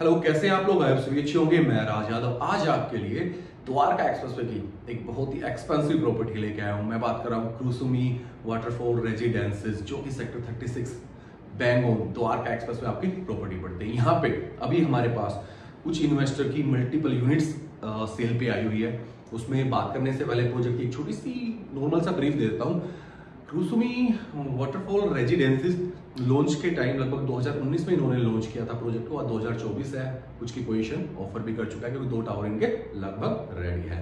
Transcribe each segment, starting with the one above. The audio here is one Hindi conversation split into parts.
हेलो कैसे हैं आप लोग? आए सभी अच्छे होंगे। मैं राज यादव। आज आपके लिए द्वारका एक्सप्रेसवे की एक बहुत ही एक्सपेंसिव प्रॉपर्टी लेके आया हूँ। मैं बात कर रहा हूँ क्रूसुमी वाटरफॉल रेजिडेंसेस जो कि सेक्टर 36 बैंगोन द्वारका एक्सप्रेस में आपकी प्रॉपर्टी पड़ती है। यहाँ पे अभी हमारे पास कुछ इन्वेस्टर की मल्टीपल यूनिट्स सेल पे आई हुई है। उसमें बात करने से पहले प्रोजेक्ट की एक छोटी सी नॉर्मल सा ब्रीफ दे देता हूँ। क्रूसुमी वाटरफॉल रेजिडेंसीज लॉन्च के टाइम लगभग 2019 में इन्होंने लॉन्च किया था प्रोजेक्ट को और 2024 है कुछ की पोजीशन ऑफ़र भी कर चुका है क्योंकि दो टावर इनके लगभग रेडी है।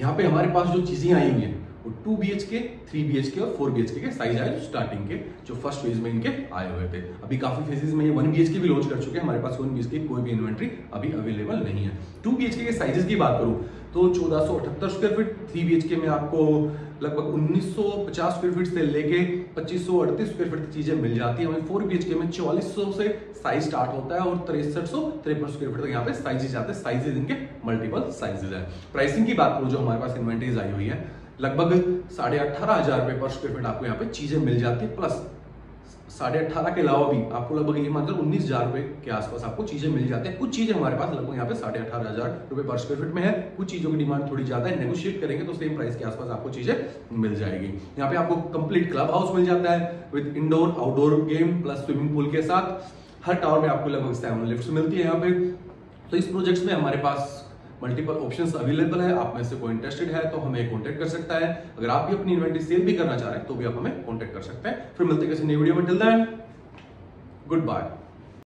यहाँ पे हमारे पास जो चीज़ें आई हुई हैं, वो two B H K three B H K और four B H K size आए स्टार्टिंग के, जो फ़र्स्ट फ़ेज़ में इनके आए हुए थे। अभी काफ़ी फेजेज में ये वन बी एच के भी लॉन्च कर चुके हैं, हमारे पास वन बी एच के कोई भी इन्वेंट्री अभी अवेलेबल नहीं है। Two B H K sizes की बात करूँ तो चौदह सौ अठहत्तर स्क्वायर फीट थ्री बी के में आपको लगभग उन्नीस सौ पचास स्क्वायर फीट से लेके पच्चीस सौ अड़तीस स्क्वायर फीट चीज़ें मिल जाती है। फोर बी के में चौवालीस सौ से साइज़ स्टार्ट होता है और तिरसठ सौ तिरपन स्क्वायर फीट तक यहाँ पे साइजेस आते हैं। साइजेस इनके मल्टीपल साइजेज है। प्राइसिंग की बात करूँ, जो हमारे पास इन्वेंट्रीज आई हुई है, लगभग साढ़े अठारह हज़ार रुपए पर स्क्वायर फीट आपको यहाँ पे चीज़ें मिल जाती है। प्लस साढ़े अठारह के अलावा भी आपको लगभग ये मानकर उन्नीस हज़ार रुपए के आसपास आपको चीज़ें मिल जाती है। कुछ चीज़ें हमारे पास लगभग यहाँ पे साढ़े अठारह हज़ार रुपए पर स्क्वायर फीट में है। कुछ चीज़ों की डिमांड थोड़ी ज़्यादा है। नेगोशिएट करेंगे तो सेम प्राइस के आसपास आपको चीज़ें मिल जाएगी। यहाँ पे आपको कंप्लीट क्लब हाउस मिल जाता है with indoor outdoor game plus swimming pool के साथ। हर टावर में आपको लगभग सेवन लिफ्ट मिलती है यहाँ पे। तो इस प्रोजेक्ट में हमारे पास मल्टीपल ऑप्शन अवेलेबल है, आप में से कोई इंटरेस्टेड है तो हमें कॉन्टेक्ट कर सकता है। अगर आप भी अपनी इन्वेंट्री सेल भी करना चाह रहे हैं तो भी आप हमें कॉन्टेक्ट कर सकते हैं। फिर मिलते किसी नई वीडियो में। Till then good bye